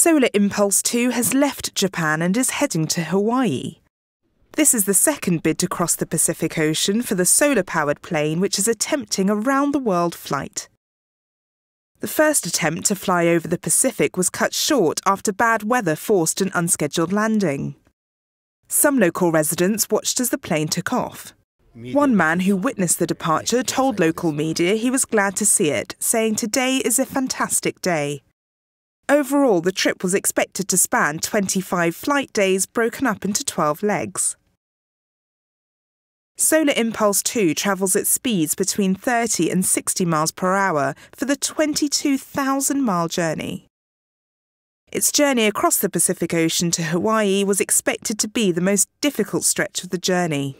Solar Impulse 2 has left Japan and is heading to Hawaii. This is the second bid to cross the Pacific Ocean for the solar powered plane, which is attempting a round the world flight. The first attempt to fly over the Pacific was cut short after bad weather forced an unscheduled landing. Some local residents watched as the plane took off. One man who witnessed the departure told local media he was glad to see it, saying today is a fantastic day. Overall, the trip was expected to span 25 flight days broken up into 12 legs. Solar Impulse 2 travels at speeds between 30 and 60 miles per hour for the 22,000 mile journey. Its journey across the Pacific Ocean to Hawaii was expected to be the most difficult stretch of the journey.